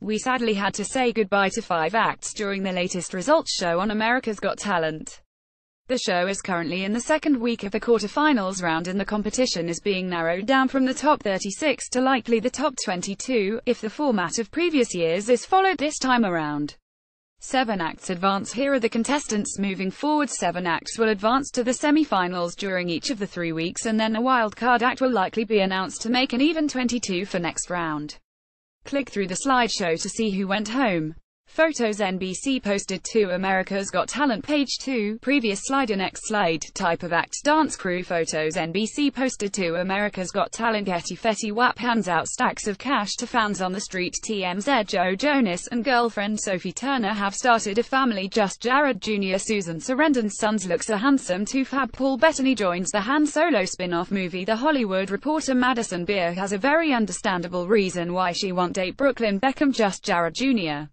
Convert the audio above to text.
we sadly had to say goodbye to five acts during the latest results show on America's Got Talent. The show is currently in the second week of the quarter-finals round and the competition is being narrowed down from the top 36 to likely the top 22, if the format of previous years is followed this time around. Seven acts advance Here are the contestants moving forward. Seven acts will advance to the semi-finals during each of the three weeks and then a wildcard act will likely be announced to make an even 22 for next round. Click through the slideshow to see who went home. Photos NBC posted to America's Got Talent page 2, previous slide next slide, type of act, dance crew photos NBC posted to America's Got Talent Getty Fetty Wap hands out stacks of cash to fans on the street TMZ Joe Jonas and girlfriend Sophie Turner have started a family just Jared Jr. Susan Sarandon's sons looks a handsome Toofab Paul Bettany joins the Han Solo spin-off movie The Hollywood Reporter Madison Beer has a very understandable reason why she won't date Brooklyn Beckham just Jared Jr.